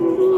Oh.